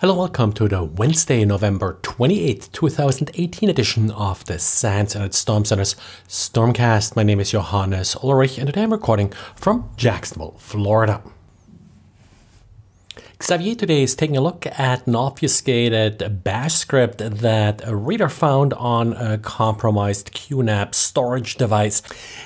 Hello, welcome to the Wednesday, November 28th, 2018 edition of the SANS Internet Storm Center's Stormcast. My name is Johannes Ulrich and today I'm recording from Jacksonville, Florida. Xavier today is taking a look at an obfuscated bash script that a reader found on a compromised QNAP storage device.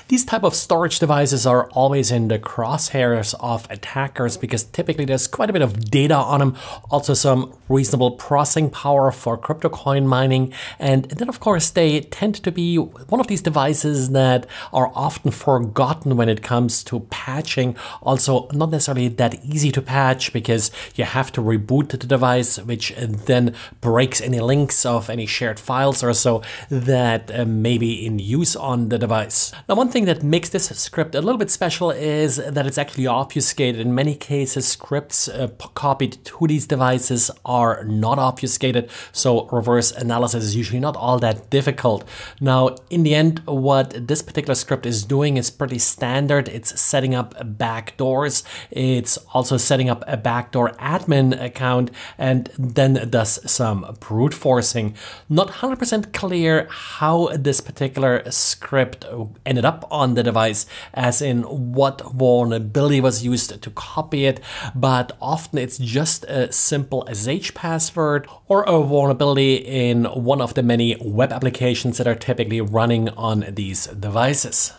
These type of storage devices are always in the crosshairs of attackers because typically there's quite a bit of data on them, also some reasonable processing power for crypto coin mining, and then of course they tend to be one of these devices that are often forgotten when it comes to patching, also not necessarily that easy to patch because you have to reboot the device, which then breaks any links of any shared files or so that uh, may be in use on the device. Now, one thing that makes this script a little bit special is that it's actually obfuscated. In many cases, scripts uh, copied to these devices are not obfuscated, so reverse analysis is usually not all that difficult. Now, in the end, what this particular script is doing is pretty standard. It's setting up backdoors. It's also setting up a backdoor admin account and then does some brute forcing. Not 100% clear how this particular script ended up on the device, as in what vulnerability was used to copy it, but often it's just a simple SSH password or a vulnerability in one of the many web applications that are typically running on these devices.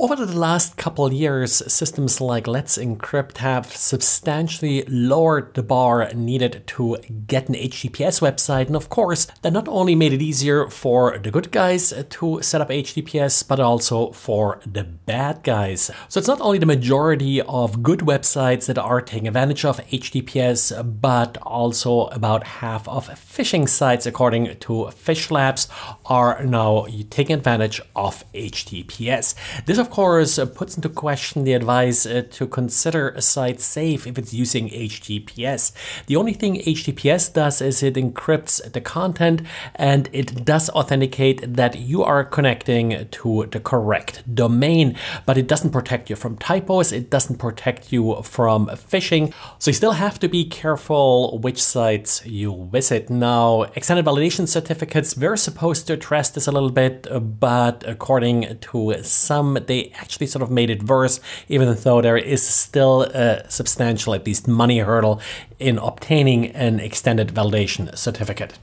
Over the last couple years, systems like Let's Encrypt have substantially lowered the bar needed to get an HTTPS website. And of course, that not only made it easier for the good guys to set up HTTPS, but also for the bad guys. So it's not only the majority of good websites that are taking advantage of HTTPS, but also about half of phishing sites, according to PhishLabs, are now taking advantage of HTTPS. This, of of course, uh, puts into question the advice uh, to consider a site safe if it's using HTTPS. The only thing HTTPS does is it encrypts the content and it does authenticate that you are connecting to the correct domain, but it doesn't protect you from typos, it doesn't protect you from phishing. So you still have to be careful which sites you visit. Now, extended validation certificates, we're supposed to address this a little bit, but according to some, they they actually sort of made it worse, even though there is still a substantial, at least money hurdle in obtaining an extended validation certificate.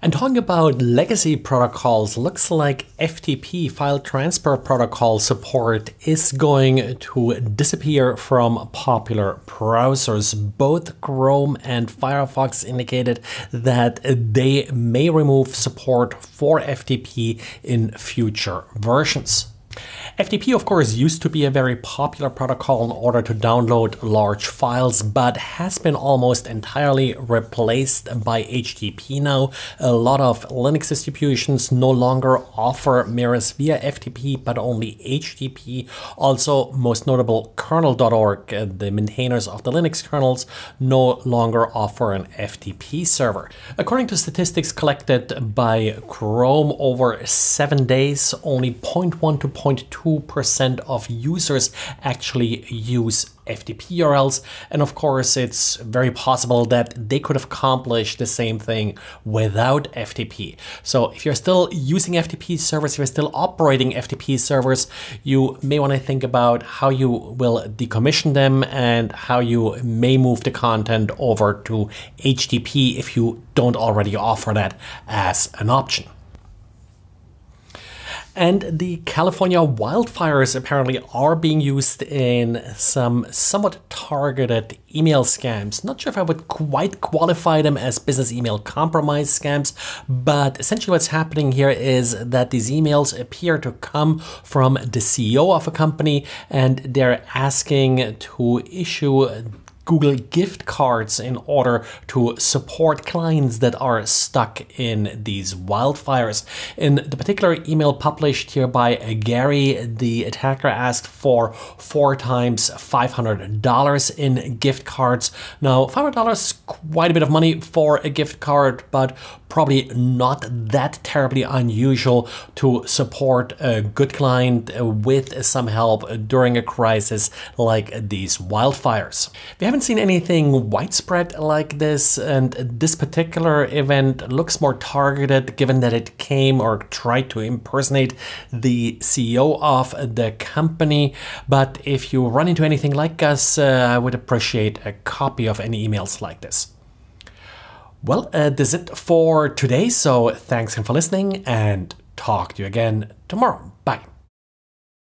And talking about legacy protocols, looks like FTP file transfer protocol support is going to disappear from popular browsers. Both Chrome and Firefox indicated that they may remove support for FTP in future versions. FTP, of course, used to be a very popular protocol in order to download large files, but has been almost entirely replaced by HTTP now. A lot of Linux distributions no longer offer mirrors via FTP, but only HTTP. Also, most notable kernel.org, uh, the maintainers of the Linux kernels, no longer offer an FTP server. According to statistics collected by Chrome over seven days, only 0.1 to 0.2 2% of users actually use FTP URLs. And of course, it's very possible that they could have accomplished the same thing without FTP. So if you're still using FTP servers, if you're still operating FTP servers, you may want to think about how you will decommission them and how you may move the content over to HTTP if you don't already offer that as an option. And the California wildfires apparently are being used in some somewhat targeted email scams. Not sure if I would quite qualify them as business email compromise scams, but essentially what's happening here is that these emails appear to come from the CEO of a company and they're asking to issue Google gift cards in order to support clients that are stuck in these wildfires. In the particular email published here by Gary, the attacker asked for four times $500 in gift cards. Now, $500 is quite a bit of money for a gift card, but probably not that terribly unusual to support a good client with some help during a crisis like these wildfires. We haven't haven't seen anything widespread like this, and this particular event looks more targeted given that it came or tried to impersonate the CEO of the company. But if you run into anything like us, uh, I would appreciate a copy of any emails like this. Well, uh, that's it for today. So thanks again for listening and talk to you again tomorrow.